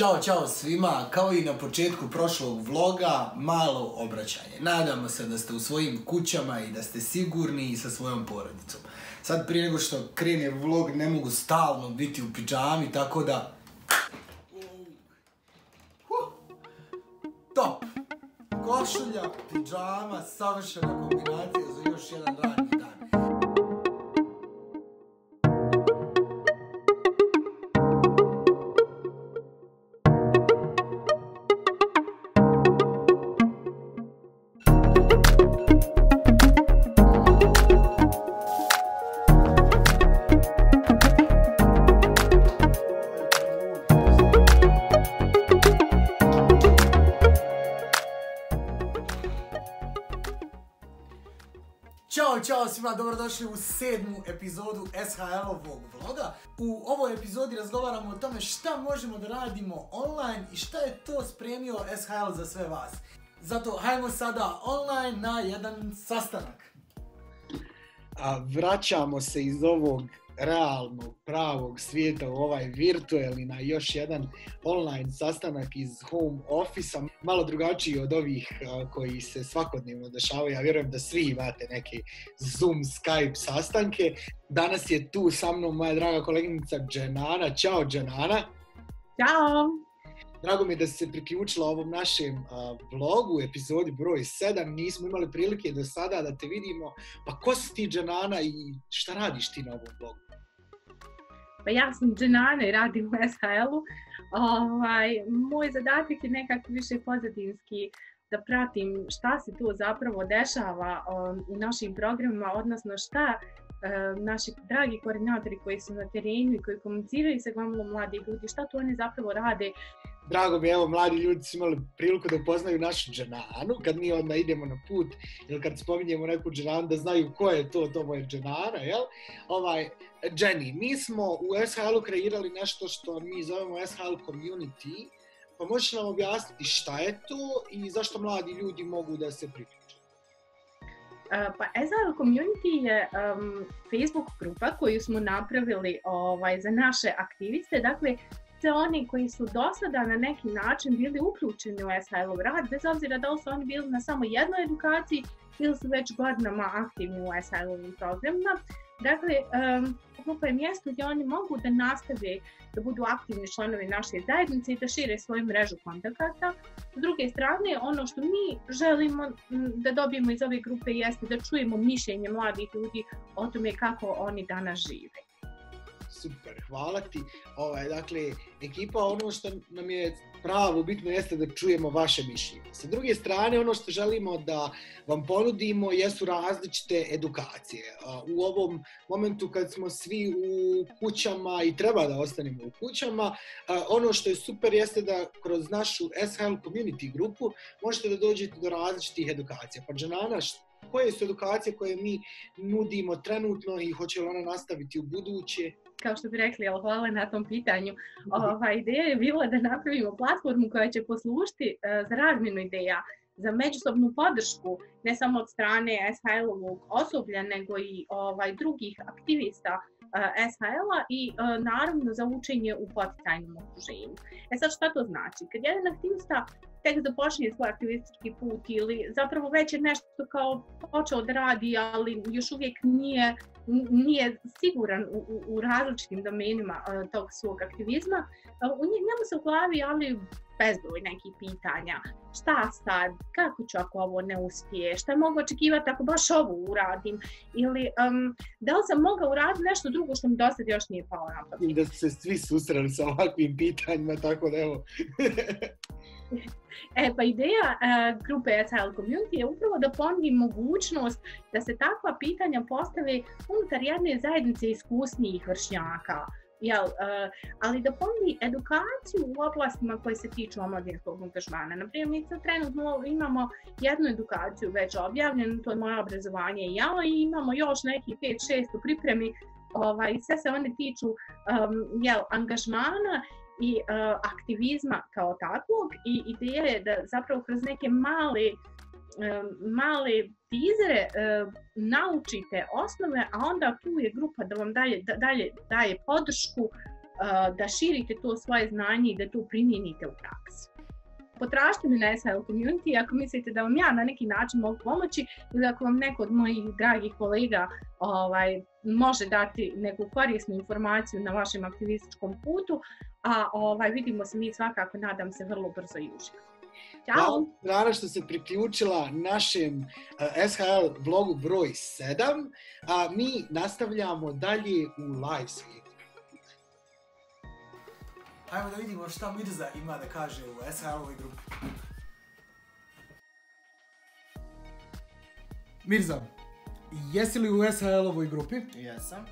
Ćao, čao svima, kao i na početku prošlog vloga, malo obraćanje. Nadamo se da ste u svojim kućama i da ste sigurni i sa svojom porodicom. Sad prije nego što krene vlog ne mogu stalno biti u pidžami, tako da... Top! Košulja, pidžama, savršena kombinacija za još jedan dan. Ćao, čao svima, dobrodošli u sedmu epizodu SHL-ovog vloga. U ovoj epizodi razgovaramo o tome šta možemo da radimo online i šta je to spremio SHL za sve vas. Zato hajmo sada online na jedan sastanak. A vraćamo se iz ovog realnog, pravog svijeta u ovaj virtualni na još jedan online sastanak iz home office malo drugačiji od ovih koji se svakodnevno dešavaju. Ja vjerujem da svi imate neke Zoom, Skype sastanke. Danas je tu sa mnom moja draga koleginica Dženana. Ćao Dženana. Ćao! Drago mi je da si se priključila ovom našem vlogu, epizodi broj 7. Nismo imali prilike do sada da te vidimo. Pa ko si ti Dženana i šta radiš ti na ovom vlogu? Pa ja sam Dženana i radim u SHL-u. Ovaj, moj zadatak je nekako više pozadinski da pratim šta se tu zapravo dešava um, u našim programima, odnosno šta um, naši dragi koordinatori koji su na terenu i koji komuniciraju sa gomilom mladih ljudi, šta tu oni zapravo rade. Drago mi je, evo, mladi ljudi su imali priliku da upoznaju našu dženanu, kad mi odmah idemo na put, ili kad spominjemo neku dženanu, da znaju ko je to, to moje dženana, jel? Ovaj, Jenny, mi smo u SHL-u kreirali nešto što mi zovemo SHL Community, pa možeš nam objasniti šta je to i zašto mladi ljudi mogu da se priključe? Pa SHL Community je um, Facebook grupa koju smo napravili ovaj, za naše aktiviste, dakle oni koji su do sada na neki način bili uključeni u SHL-ov rad, bez obzira da li su oni bili na samo jednoj edukaciji ili su već godinama aktivni u SHL-ovim programima. Dakle, um, je mjesto gdje oni mogu da nastave da budu aktivni članovi naše zajednice i da šire svoju mrežu kontakata. S druge strane, ono što mi želimo da dobijemo iz ove grupe jeste da čujemo mišljenje mladih ljudi o tome kako oni danas žive super, hvala ti. Ovaj, dakle, ekipa, ono što nam je pravo bitno jeste da čujemo vaše mišljenje. Sa druge strane, ono što želimo da vam ponudimo jesu različite edukacije. U ovom momentu kad smo svi u kućama i treba da ostanemo u kućama, ono što je super jeste da kroz našu SHL community grupu možete da dođete do različitih edukacija. Pa Džanana, koje su edukacije koje mi nudimo trenutno i hoće li ona nastaviti u buduće? kao što bi rekli, ali hvala na tom pitanju. Ova ideja je bila da napravimo platformu koja će poslušiti uh, za razmjenu ideja, za međusobnu podršku, ne samo od strane SHL-ovog osoblja, nego i ovaj drugih aktivista uh, SHL-a i uh, naravno za učenje u poticajnom okruženju. E sad šta to znači? Kad jedan aktivista tek započinje svoj aktivistički put ili zapravo već je nešto kao počeo da radi, ali još uvijek nije nije siguran u, u, različitim domenima uh, tog svog aktivizma, uh, u njemu se u glavi javljaju bezbroj nekih pitanja. Šta sad? Kako ću ako ovo ne uspije? Šta mogu očekivati ako baš ovo uradim? Ili um, da li sam mogla uraditi nešto drugo što mi do sad još nije palo na pamet? Da se svi susreli sa ovakvim pitanjima, tako da evo. E, pa ideja uh, grupe SL Community je upravo da ponudi mogućnost da se takva pitanja postave unutar jedne zajednice iskusnijih vršnjaka. Jel, uh, ali da ponudi edukaciju u oblastima koje se tiču omladinskog angažmana. Naprimjer, mi sad trenutno imamo jednu edukaciju već objavljenu, to je moje obrazovanje i ja, i imamo još neki 5-6 u pripremi, ovaj, sve se one tiču um, jel, angažmana i uh, aktivizma kao takvog i ideja je da zapravo kroz neke male um, male tizere uh, naučite osnove, a onda tu je grupa da vam dalje, da, dalje daje podršku da širite to svoje znanje i da to primijenite u praksi. Potražite na SHL Community ako mislite da vam ja na neki način mogu pomoći ili ako vam neko od mojih dragih kolega ovaj, može dati neku korisnu informaciju na vašem aktivističkom putu, a ovaj, vidimo se mi svakako, nadam se, vrlo brzo i uživo. Ćao! Rana što se priključila našem eh, SHL vlogu broj 7, a mi nastavljamo dalje u live. Ajmo da vidimo šta Mirza ima da kaže u SHL-ovoj grupi. Mirza, jesi li u SHL-ovoj grupi? Jesam.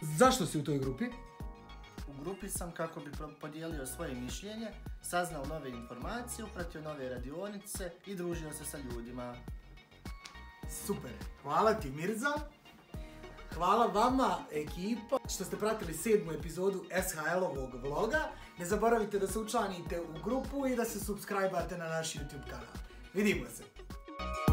Zašto si u toj grupi? U grupi sam kako bi podijelio svoje mišljenje, saznao nove informacije, upratio nove radionice i družio se sa ljudima. Super, hvala ti Mirza. Hvala vama ekipa što ste pratili sedmu epizodu SHL-ovog vloga. Ne zaboravite da se učlanite u grupu i da se subscribe na naš YouTube kanal. Vidimo se!